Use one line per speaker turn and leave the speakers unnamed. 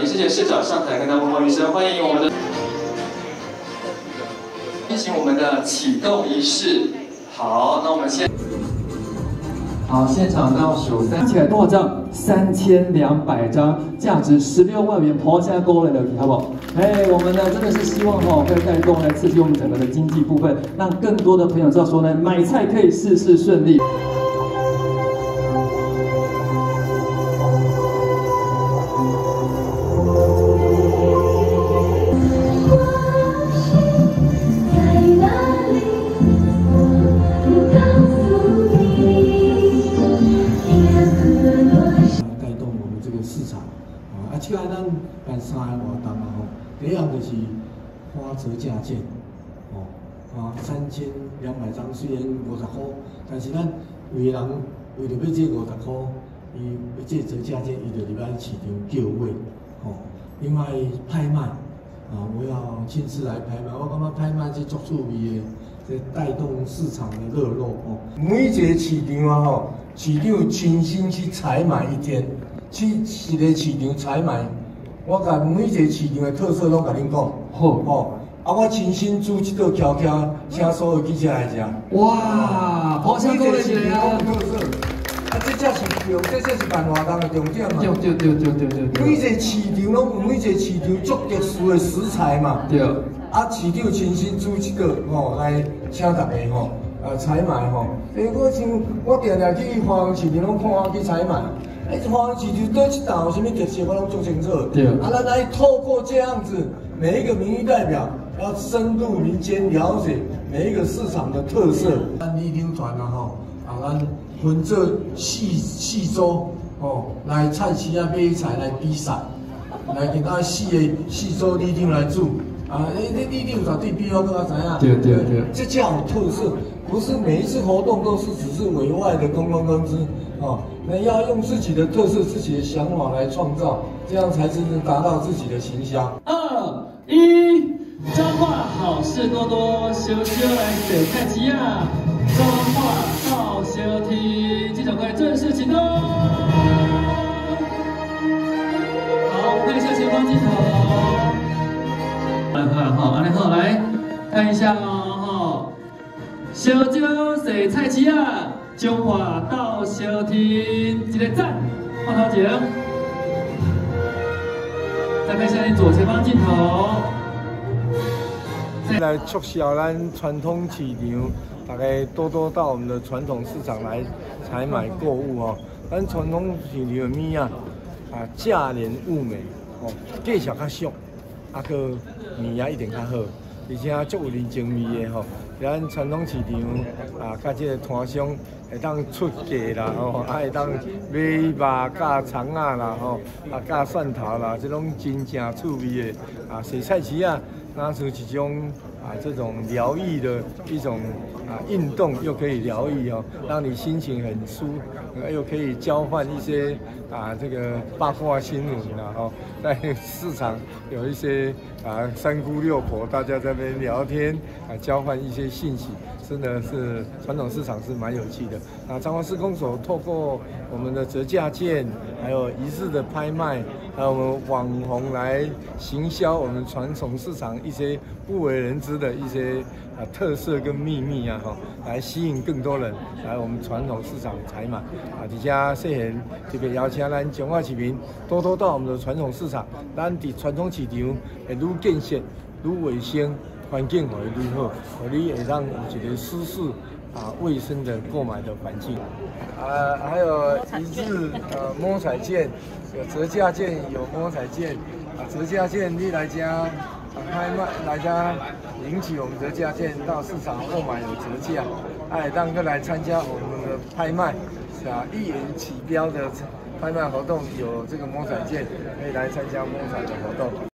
林世杰市长上台跟大家问候一声，欢迎我们的进行我们的启动仪式。好，那我们先。好，现场倒数三，起来多少张？三千两百张，价值十六万元，抛下过来的，好不好？哎，我们呢真的是希望哈，会带动来刺激我们整个的经济部分，让更多的朋友知道说呢，买菜可以事事顺利。
啊即摆咱办三个活动啊吼，第一项就是花折价券，吼啊三千两百张，虽然五十箍，但是咱有的人为着要这五十箍，伊要这折价券，伊就入来市场叫位，吼。另外拍卖啊，我要亲自来拍卖，我感觉拍卖是足趣味的，这带动市场的热络哦。每一个市场啊吼，市长亲身去采买一天。去一个市场采买，我甲每一个市场的特色拢甲恁讲，好吼。啊，我亲身煮一道桥桥，请所有记者来食。
哇，好香个市场
特色。啊，这才是重，这才是办活动的重点嘛。
对对对对对对。
每一个市场拢有每一个市场足特殊的食材嘛。
对。
啊，市场亲身煮一道吼，来请大家吼，啊采买吼。诶，我像我定定去花园市场拢看我去采买。哎，花园市就对一档有什么特色，我拢做清楚。对。啊，咱来透过这样子，每一个民意代表要深入民间了解每一个市场的特色。咱李长团啊吼，啊，咱分这四四周哦，来菜市啊买菜来比赛，来给咱四个四周李长来做。啊，你你你有啥对比我更加知影。
对对对。
这叫特色，不是每一次活动都是只是委外的公共工资。哦，那要用自己的特色、自己的想法来创造，这样才真正达到自己的形象。
二一，彰化好事多多，小小来点菜机啊！彰化到小厅，记者会正式启动。好，看一下前方镜头。来，好，好，安利好，来看一下哦，哈，小小洗菜机啊！中华到小厅，一个赞，放头前。再看一下你左前方镜头。
来促销咱传统市场，大家多多到我们的传统市场来采买购物哦。咱传统市场的物啊，啊价廉物美哦，价钱较俗，啊个物也一定较好，而且足有人情味的吼。咱传统市场啊，甲即个摊商会当出价啦，吼，啊会当买肉、加肠啊啦，吼，啊加蒜头啦，即种真正趣味的啊，洗菜池啊，那是一种啊这种疗愈的一种啊运动，又可以疗愈哦，让你心情很舒，又可以交换一些啊这个八卦新闻啦，吼，在市场有一些啊三姑六婆大家在那边聊天啊，交换一些。信息真的是传统市场是蛮有趣的。那彰化市公所透过我们的折价券，还有仪式的拍卖，还有我们网红来行销我们传统市场一些不为人知的一些啊特色跟秘密啊哈，来吸引更多人来我们传统市场采买啊。底下谢谢特别邀请咱彰化市民多多到我们的传统市场，咱的传统市场会愈建设愈卫生。环境会愈好，互你会让有一个舒适啊卫生的购买的环境。啊，还有一日呃摸彩券，有折价券，有摸彩券。啊，折价券你来家拍卖，来家领取我们折价券到市场购买有折价。哎，当个来参加我们的拍卖，啊，一元起标的拍卖活动有这个摸彩券，可以来参加摸彩的活动。